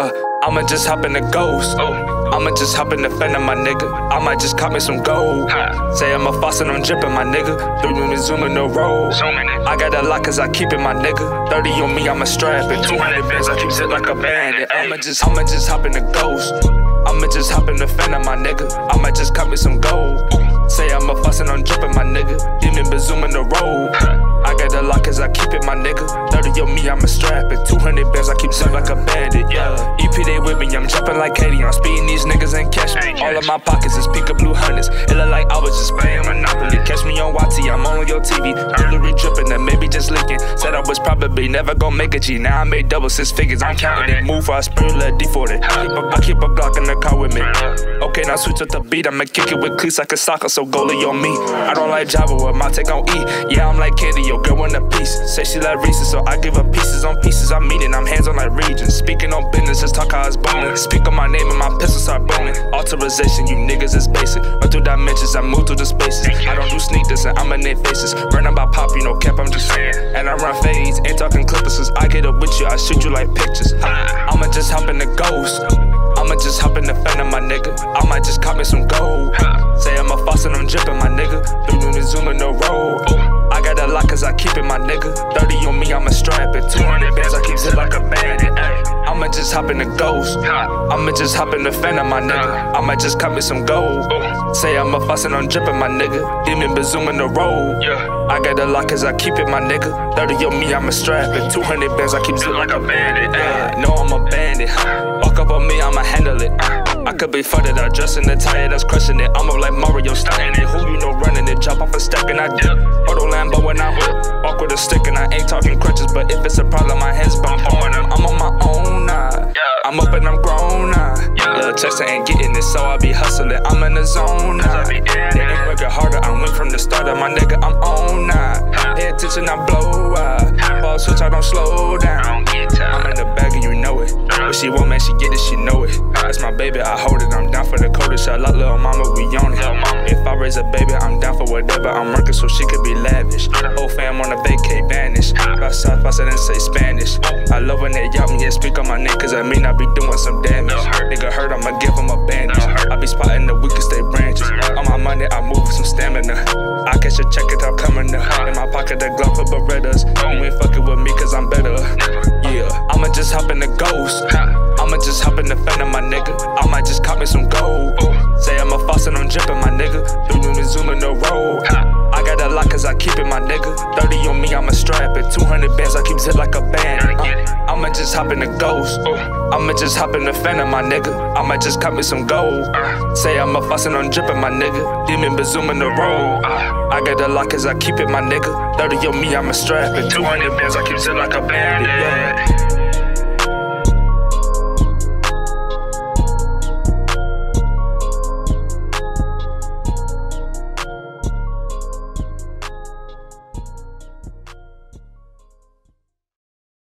Uh, I'ma just hop in the ghost. I'ma just hop in the fender, my nigga. I might just cop me some gold. Say I'm a faucet, I'm dripping, my nigga. Three minutes zooming the road. I got a lot cause I keep it, my nigga. 30 on me, I'ma strap it. 200 bands, I keep it like a bandit. I'ma just, I'ma just hop in the ghost. I'ma just hop in the fender, my nigga. I might just cop me some gold. Say I'm a faucet, I'm dripping, my nigga. Demon been zooming the road. A cause I keep it, my nigga. 30 on me, I'ma strap it. 200 bands, I keep it like a bandit. Yeah. EP, they with me, I'm jumping like Katie. I'm speeding these niggas and catch me. All of my pockets is peak blue hundreds. It look like I was just playing Monopoly. Catch me on YT, I'm on your TV. Jewelry dripping and maybe just leaking. Said I was probably never gonna make a G. Now I made double six figures, I'm counting it. Move for a spirit, let D40. I keep a, I keep a block in the car with me. Okay, now switch up the beat. I'ma kick it with cleats like a soccer, so goalie on me. I don't like Java with my take on E. Yeah, I'm like candy, yo, girl want a Say she like Reese's, so I give her pieces on pieces. I mean it, I'm hands on like regions. Speaking on business, just talk how it's booming. Speak on my name and my pistols start booming. Authorization, you niggas is basic. Run through dimensions, I move through the spaces. I don't do sneak and I'm in their faces. Running by pop, you know, cap, I'm just saying. And I run fades, ain't talking clippers, cause I get up with you, I shoot you like pictures. I'ma just hop in the ghost. I'ma just hop in the fender, my nigga. I might just cop me some gold. Say I'm a faucet, I'm dripping, my nigga. I my nigga. 30 on me, I'ma strap it. 200 bands, I keep it like a bandit. Ay. I'ma just hop in the ghost. I'ma just hop in the fender, my nigga. I might just cop me some gold. Say I'm a faucet, I'm dripping, my nigga. Demon zooming the road. I got a lot cause I keep it, my nigga. 30 on me, I'ma strap it. 200 bands, I keep it like a bandit. Ay. No, I'm a bandit. Walk up on me, I'ma handle it. I could be flooded out, dressing the tire that's crushing it. I'm up like Mario, starting it. Talking crutches, but if it's a problem, my bump on them. I'm on my own now. I'm up and I'm grown now. Little Chester ain't getting it, so I be hustling. I'm in the zone now. They ain't working harder. I went from the start of my nigga. I'm on now. Pay attention, I blow out. Ball switch, I don't slow down. I'm in the bag and you know it. What she want, man, she get it, she know it. That's my baby, I hold it. I'm down for the coldest shot. Like little mama, we on it. If I raise a baby, I'm down for whatever. I'm working so she could be lavish. Whole fam on a vacate, vanish. South, I said and say Spanish. I love when they yell me and speak on my name, cause I mean I be doing some damage. Nigga hurt, I'ma give him a bandage. I be spotting the weakest they branches. On my money, I move with some stamina. I catch a check it, I'm coming up. In my pocket, the glove for Berettas. You ain't fucking with me, cause I'm better. Yeah, I'ma just hop in the ghost. I'ma just hop in the fender, my nigga. I might just cop me some gold. Say I'm a faucet, I'm dripping, my nigga. Through me zooming the road. Cause I keep it, my nigga. 30 on me, I'ma strap it. 200 bands, I keep it like a band. Uh, I'ma just hop in the ghost. I'ma just hop in the fender, my nigga. I'ma just cop me some gold. Say I'ma I'm dripping, my nigga. Demon been zooming the road. I got the lot cause I keep it, my nigga. 30 on me, I'ma strap it. 200 bands, I keep it like a bandit. Yeah.